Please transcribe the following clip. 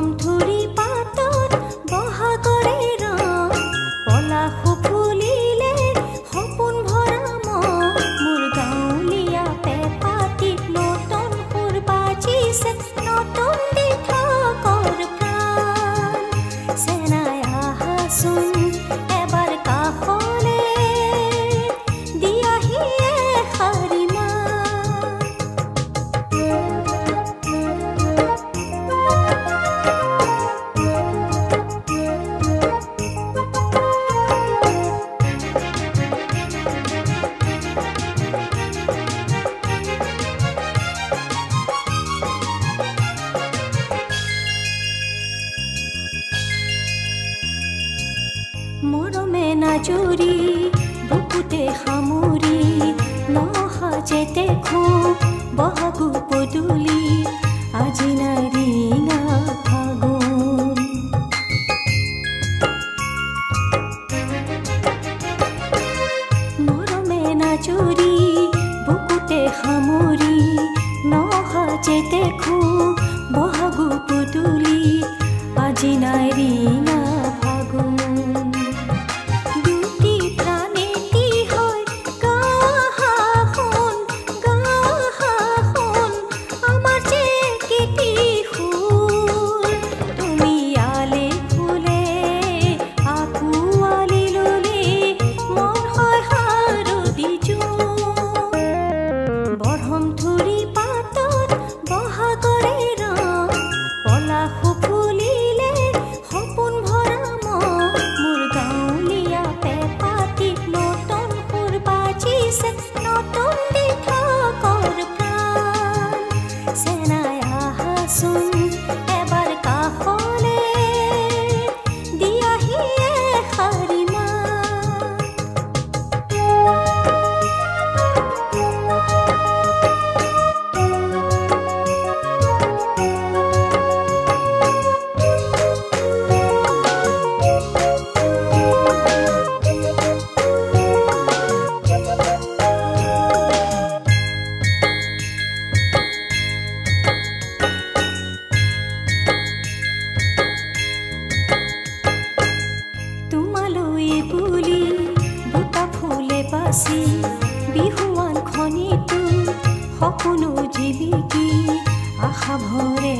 몸둘이 নাজৰি বুকুতে সামৰি নসাজে দেখো বহাগু পদূলি, আজি নাই ৰিঙা ফাগুন। মৰমে নাজৰি বুকুতে সামৰি নসাজে দেখো বহাগু পদূলি, আজি নাই せのと আছি বিহুৱান খনিটো সপোনো আশা ভৰে